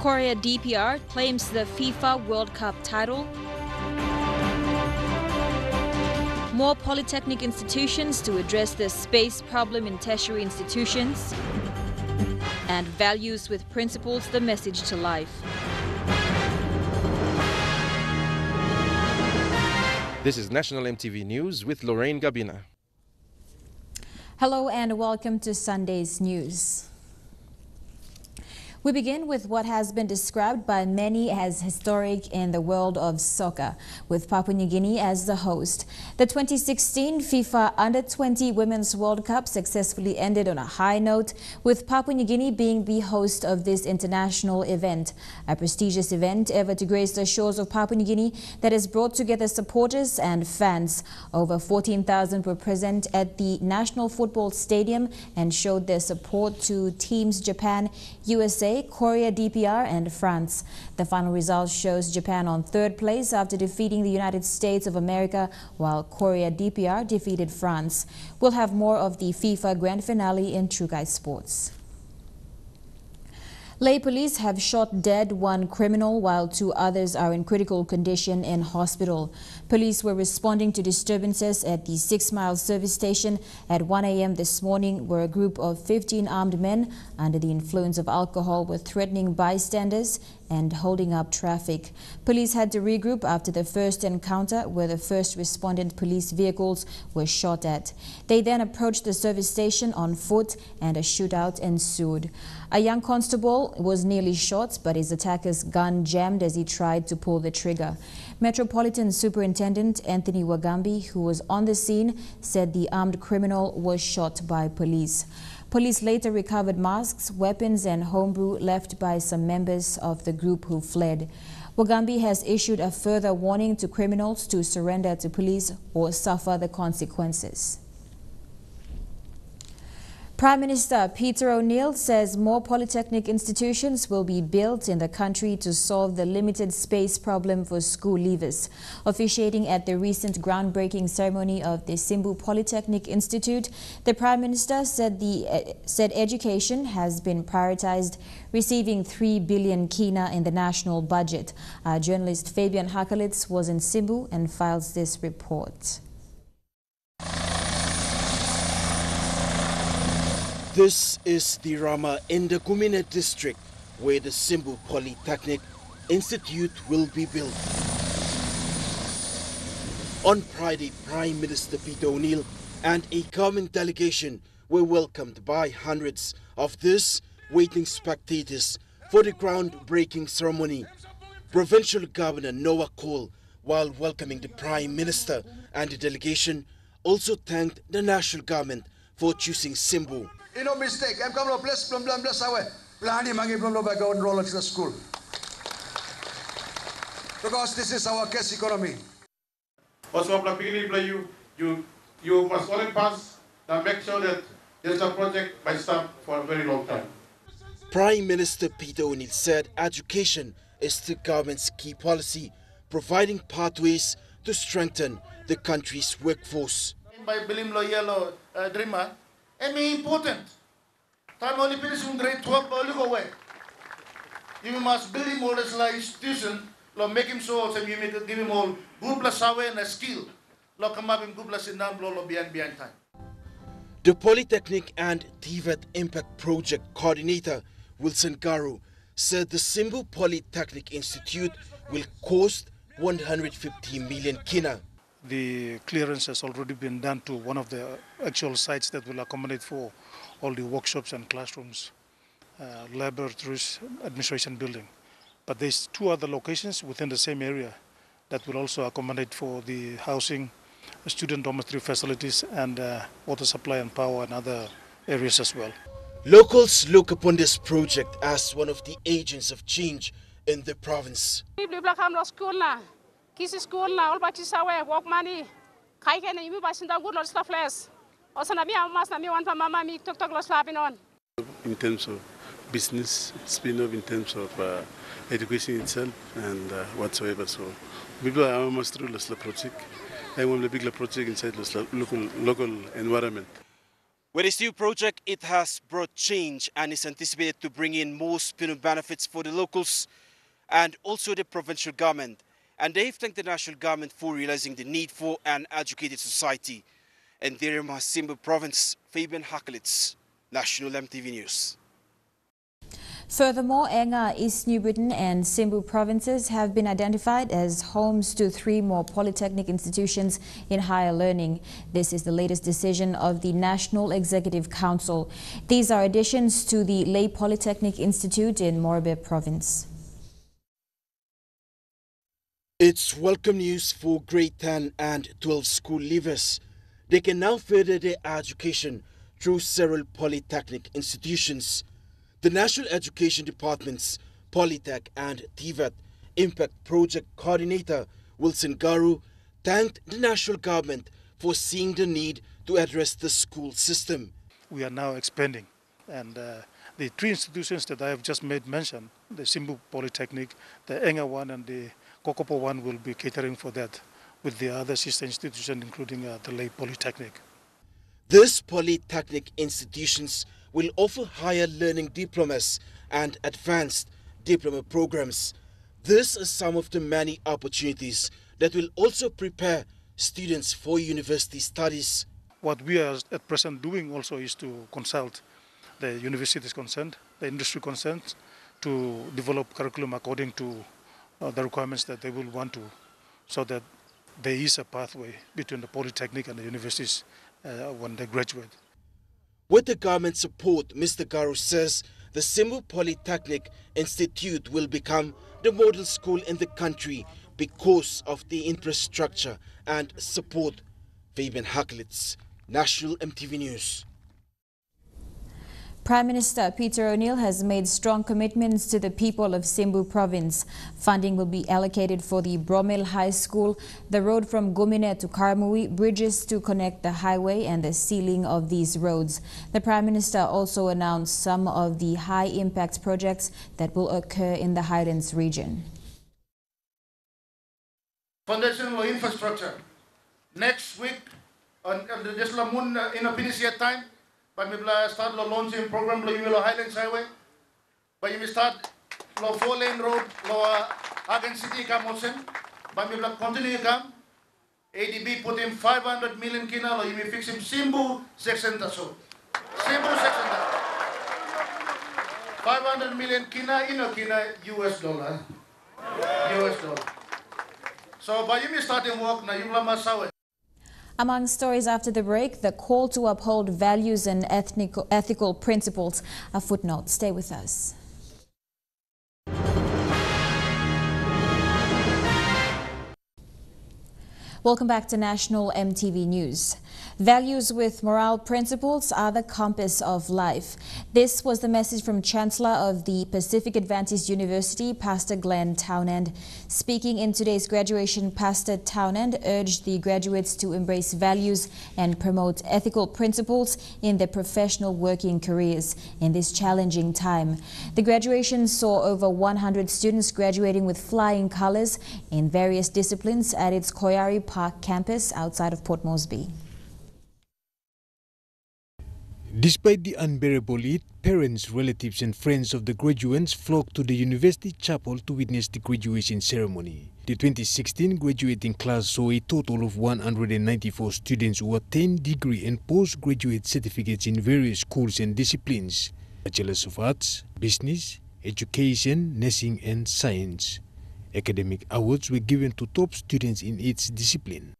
Korea DPR claims the FIFA World Cup title. More polytechnic institutions to address the space problem in tertiary institutions. And values with principles, the message to life. This is National MTV News with Lorraine Gabina. Hello and welcome to Sunday's news. We begin with what has been described by many as historic in the world of soccer, with Papua New Guinea as the host. The 2016 FIFA Under-20 Women's World Cup successfully ended on a high note, with Papua New Guinea being the host of this international event, a prestigious event ever to grace the shores of Papua New Guinea that has brought together supporters and fans. Over 14,000 were present at the National Football Stadium and showed their support to teams Japan, USA, Korea, DPR and France. The final result shows Japan on third place after defeating the United States of America, while Korea DPR defeated France. We'll have more of the FIFA Grand Finale in Trukai Sports. Lay police have shot dead one criminal while two others are in critical condition in hospital. Police were responding to disturbances at the Six Mile service station at 1 a.m. this morning where a group of 15 armed men under the influence of alcohol were threatening bystanders and holding up traffic. Police had to regroup after the first encounter where the first respondent police vehicles were shot at. They then approached the service station on foot and a shootout ensued. A young constable was nearly shot, but his attacker's gun jammed as he tried to pull the trigger. Metropolitan Superintendent Anthony Wagambi, who was on the scene, said the armed criminal was shot by police. Police later recovered masks, weapons and homebrew left by some members of the group who fled. Wagambi has issued a further warning to criminals to surrender to police or suffer the consequences. Prime Minister Peter O'Neill says more polytechnic institutions will be built in the country to solve the limited space problem for school leavers. Officiating at the recent groundbreaking ceremony of the Simbu Polytechnic Institute, the Prime Minister said the uh, said education has been prioritized, receiving 3 billion kina in the national budget. Uh, journalist Fabian Hakalitz was in Simbu and files this report. This is Dirima in the Gumine district where the Simbu Polytechnic Institute will be built. On Friday, Prime Minister Peter O'Neill and a government delegation were welcomed by hundreds of these waiting spectators for the groundbreaking ceremony. Provincial Governor Noah Kool, while welcoming the Prime Minister and the delegation, also thanked the national government for choosing Simbu You know mistake. I'm come to bless blum blum bless away. Plani mangi blum blum go enroll at the school. Because this is our case economy. Also, from the beginning, play you, you, you must only pass and make sure that there's a project by start for a very long time. Prime Minister Peter O'Neill said education is the government's key policy, providing pathways to strengthen the country's workforce. By Bilim Lo Yellow uh, Dreamer, may important. Time only finish in grade 12, but look away. You must build him all this like institution, lo make him so, so you make give him all good plus and a skill. Lo come up in good plus in down, lo behind behind time. The Polytechnic and TVET Impact Project Coordinator Wilson Garu said the Simbu Polytechnic Institute will cost 150 million kina. The clearance has already been done to one of the actual sites that will accommodate for all the workshops and classrooms, uh, laboratories, administration building. But there's two other locations within the same area that will also accommodate for the housing, student dormitory facilities and uh, water supply and power and other areas as well. Locals look upon this project as one of the agents of change in the province. Kisi school na olba ci sawe wok mani kai ke na yimi basinda good lot stuff less osana mi amas na mi wan pa mama mi tok tok lo slapin on. In terms of business spin off in terms of uh, education itself and uh, whatsoever so people are almost through the project. And one of the big project inside the local local environment. With this new project, it has brought change and is anticipated to bring in more spin off benefits for the locals and also the provincial government. And they've thanked the national government for realizing the need for an educated society. And there In Dirima Simbu province, Fabian Hakelitz, National MTV News. Furthermore, Enga, East New Britain and Simbu provinces have been identified as homes to three more polytechnic institutions in higher learning. This is the latest decision of the National Executive Council. These are additions to the Lae Polytechnic Institute in Morobe province. It's welcome news for grade 10 and 12 school leavers. They can now further their education through several polytechnic institutions. The National Education Department's Polytech and TVET Impact Project Coordinator Wilson Garu thanked the national government for seeing the need to address the school system. We are now expanding and uh, the three institutions that I have just made mention, the Simbu Polytechnic, the Enga one and the Kokopo one will be catering for that with the other sister institutions including uh, the Lae Polytechnic. These polytechnic institutions will offer higher learning diplomas and advanced diploma programs. This is some of the many opportunities that will also prepare students for university studies. What we are at present doing also is to consult the universities concerned, the industry concerned, to develop curriculum according to the requirements that they will want to, so that there is a pathway between the polytechnic and the universities uh, when they graduate. With the government support, Mr. Garu says the Simbu Polytechnic Institute will become the model school in the country because of the infrastructure and support. Fabian Haklitz, National MTV News. Prime Minister Peter O'Neill has made strong commitments to the people of Simbu province. Funding will be allocated for the Bromil High School, the road from Gumine to Karamui, bridges to connect the highway and the sealing of these roads. The Prime Minister also announced some of the high-impact projects that will occur in the Highlands region. Foundational infrastructure. Next week, on, on the Deslamun uh, in time, but we start the launching program lo Yumilo Highlands Highway. But you start lo four lane road lo uh, Hagen City come also. But we continue come. ADB put in 500 million kina lo you fix him Simbu section so. Simbu section 500 million kina ino kina US dollar. US dollar. So by you starting work na yung lama sawe. Among stories after the break, the call to uphold values and ethnic, ethical principles. A footnote. Stay with us. Welcome back to National MTV News. Values with moral principles are the compass of life. This was the message from Chancellor of the Pacific Adventist University, Pastor Glenn Townend. Speaking in today's graduation, Pastor Townend urged the graduates to embrace values and promote ethical principles in their professional working careers in this challenging time. The graduation saw over 100 students graduating with flying colors in various disciplines at its Koiari Park campus outside of Port Moresby. Despite the unbearable heat, parents, relatives and friends of the graduates flocked to the university chapel to witness the graduation ceremony. The 2016 graduating class saw a total of 194 students who attained degree and postgraduate certificates in various schools and disciplines, Bachelors of Arts, Business, Education, Nursing and Science. Academic awards were given to top students in each discipline.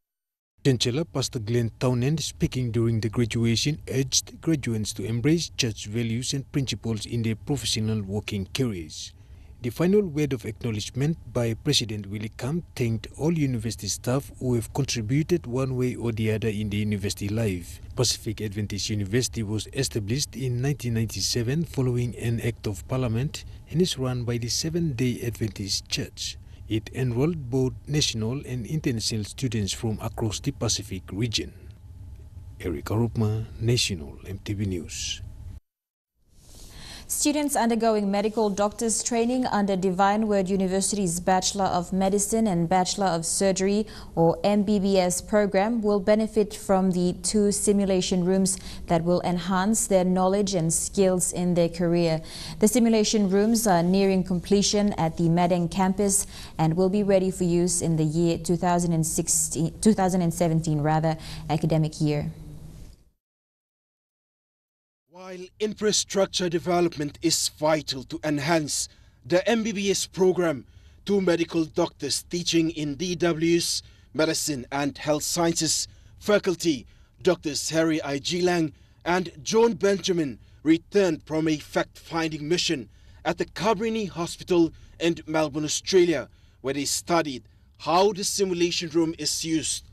Chancellor Pastor Glenn Townend speaking during the graduation urged graduates to embrace church values and principles in their professional working careers. The final word of acknowledgement by President Willie Camp thanked all university staff who have contributed one way or the other in the university life. Pacific Adventist University was established in 1997 following an act of parliament and is run by the Seventh-day Adventist Church. It enrolled both national and international students from across the Pacific region. Eric Arupma, National MTV News. Students undergoing medical doctors training under Divine Word University's Bachelor of Medicine and Bachelor of Surgery or MBBS program will benefit from the two simulation rooms that will enhance their knowledge and skills in their career. The simulation rooms are nearing completion at the Madang campus and will be ready for use in the year 2016, 2017 rather, academic year. While infrastructure development is vital to enhance the MBBS program, two medical doctors teaching in DW's Medicine and Health Sciences faculty, Drs. Harry I. Gilang and John Benjamin, returned from a fact-finding mission at the Cabrini Hospital in Melbourne, Australia, where they studied how the simulation room is used.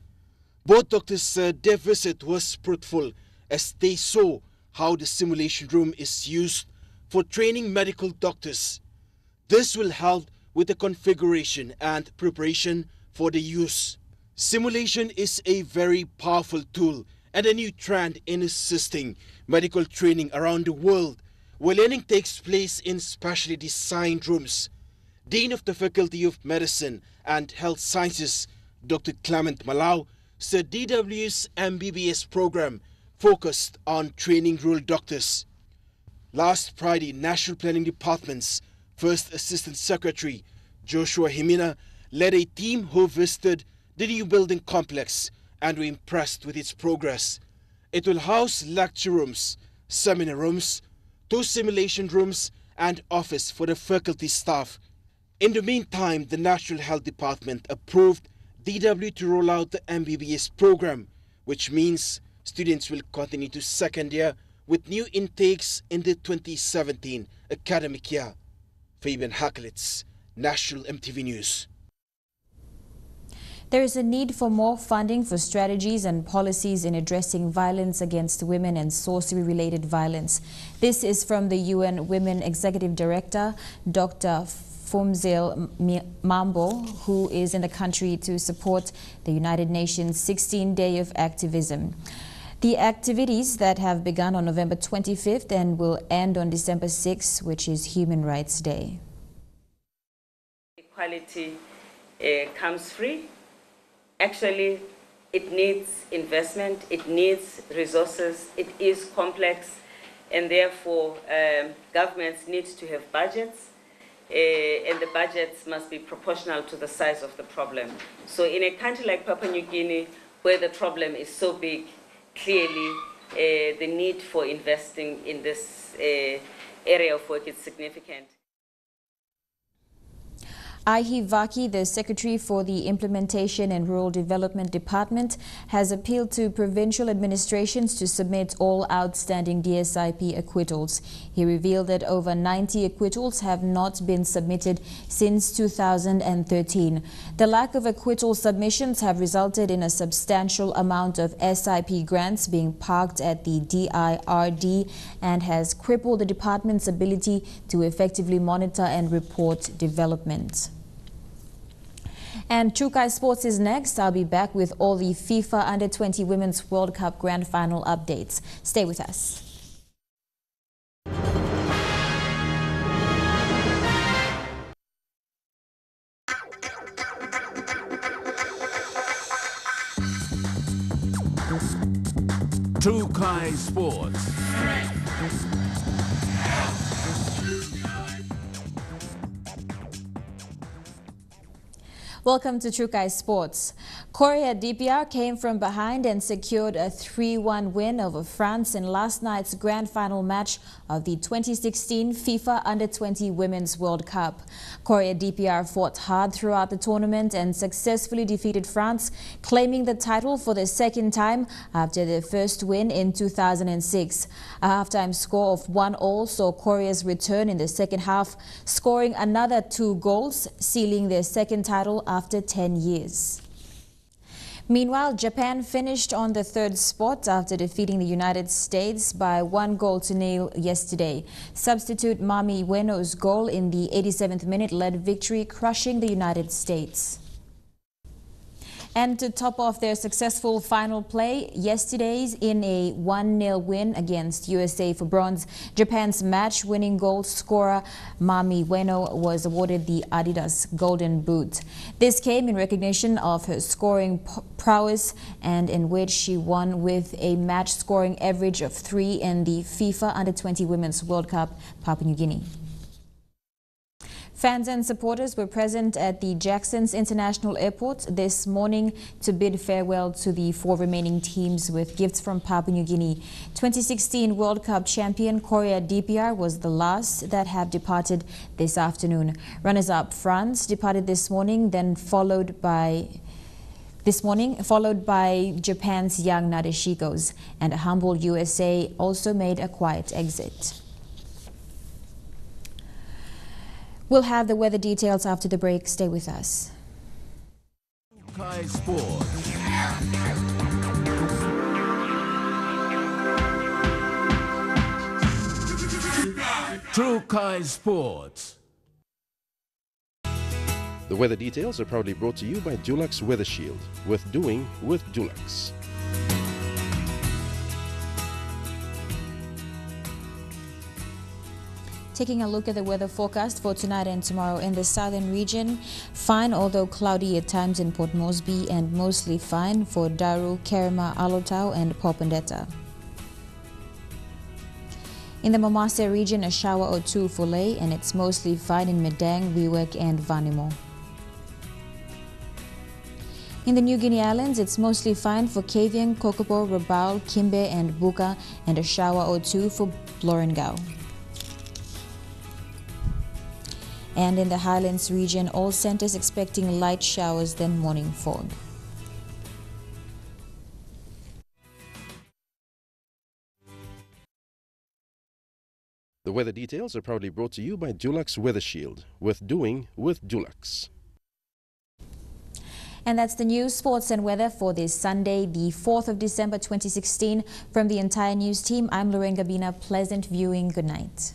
Both doctors said their visit was fruitful as they saw how the simulation room is used for training medical doctors. This will help with the configuration and preparation for the use. Simulation is a very powerful tool and a new trend in assisting medical training around the world, where learning takes place in specially designed rooms. Dean of the Faculty of Medicine and Health Sciences, Dr. Clement Malau, said DW's MBBS program focused on training rural doctors. Last Friday, National Planning Department's First Assistant Secretary, Joshua Himina, led a team who visited the new building complex and were impressed with its progress. It will house lecture rooms, seminar rooms, two simulation rooms, and office for the faculty staff. In the meantime, the National Health Department approved DW to roll out the MBBS program, which means students will continue to second year with new intakes in the 2017 academic year. Fabian Hakelitz, National MTV News. There is a need for more funding for strategies and policies in addressing violence against women and sorcery-related violence. This is from the UN Women Executive Director, Dr. Phumzile Mlambo, who is in the country to support the United Nations 16 Day of Activism. The activities that have begun on November 25th and will end on December 6th, which is Human Rights Day. Equality uh, comes free. Actually, it needs investment, it needs resources, it is complex, and therefore um, governments need to have budgets, uh, and the budgets must be proportional to the size of the problem. So in a country like Papua New Guinea, where the problem is so big, clearly uh, the need for investing in this uh, area of work is significant. Aihi Vaki, the Secretary for the Implementation and Rural Development Department, has appealed to provincial administrations to submit all outstanding DSIP acquittals. He revealed that over 90 acquittals have not been submitted since 2013. The lack of acquittal submissions have resulted in a substantial amount of SIP grants being parked at the DIRD and has crippled the department's ability to effectively monitor and report development. And Trukai Sports is next. I'll be back with all the FIFA Under-20 Women's World Cup Grand Final updates. Stay with us. Trukai Sports. Welcome to Trukai Sports. Korea DPR came from behind and secured a 3-1 win over France in last night's grand final match of the 2016 FIFA Under-20 Women's World Cup. Korea DPR fought hard throughout the tournament and successfully defeated France, claiming the title for the second time after their first win in 2006. A halftime score of 1-all saw Korea's return in the second half, scoring another two goals, sealing their second title after 10 years. Meanwhile, Japan finished on the third spot after defeating the United States by one goal to nil yesterday. Substitute Mami Ueno's goal in the 87th minute led victory, crushing the United States. And to top off their successful final play yesterday's in a 1-0 win against USA for bronze, Japan's match-winning goal scorer Mami Ueno was awarded the Adidas Golden Boot. This came in recognition of her scoring prowess and in which she won with a match scoring average of three in the FIFA Under-20 Women's World Cup, Papua New Guinea. Fans and supporters were present at the Jacksons International Airport this morning to bid farewell to the four remaining teams with gifts from Papua New Guinea. 2016 World Cup champion Korea DPR was the last that have departed this afternoon. Runners-up France departed this morning, then followed by this morning, followed by Japan's Young Nadeshikos, and a humble USA also made a quiet exit. We'll have the weather details after the break. Stay with us. Kai Sports. Trukai Sports. The weather details are proudly brought to you by Dulux Weather Shield. Worth doing with Dulux. Taking a look at the weather forecast for tonight and tomorrow in the southern region, fine although cloudy at times in Port Moresby and mostly fine for Daru, Kerema, Alotau and Popondetta. In the Momase region, a shower or two for Lae and it's mostly fine in Madang, Wewak and Vanimo. In the New Guinea Islands, it's mostly fine for Kavieng, Kokopo, Rabaul, Kimbe and Buka and a shower or two for Lorengau. And in the highlands region, all centers expecting light showers then morning fog. The weather details are proudly brought to you by Dulux Weather Shield. Worth doing with Dulux. And that's the news, sports and weather for this Sunday, the 4th of December 2016. From the entire news team, I'm Lorraine Gabina. Pleasant viewing. Good night.